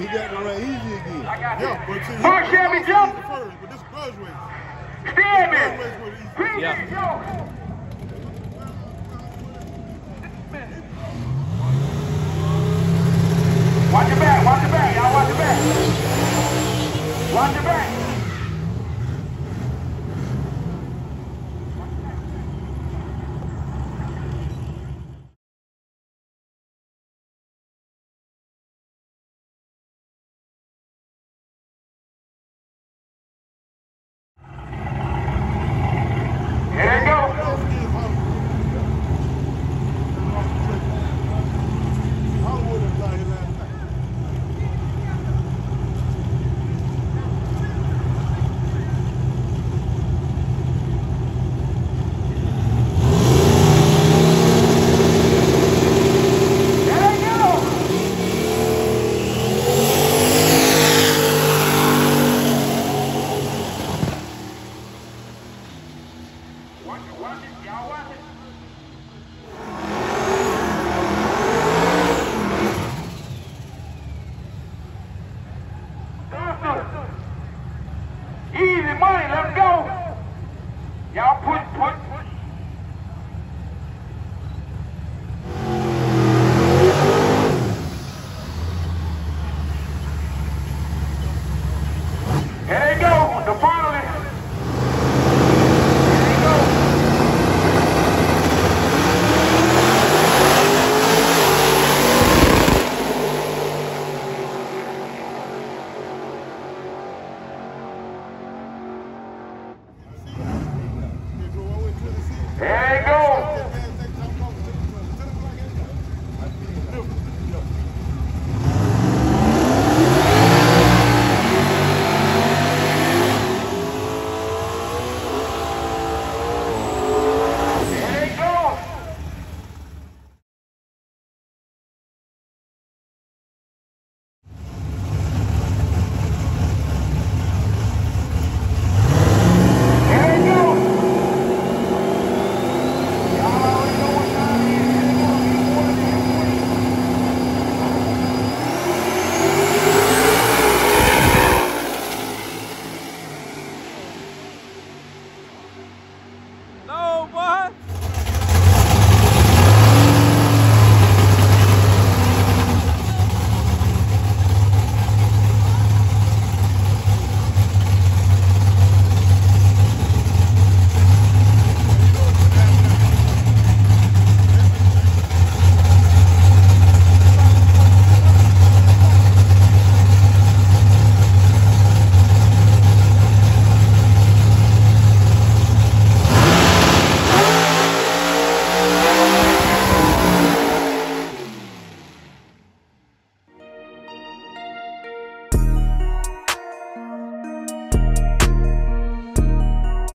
he got to right Ezzy again. I got yeah, Shelby jump. First, but this race. Stand it. Yeah. Yo. Watch your back, watch your back, y'all watch your back. Watch your back.